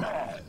God.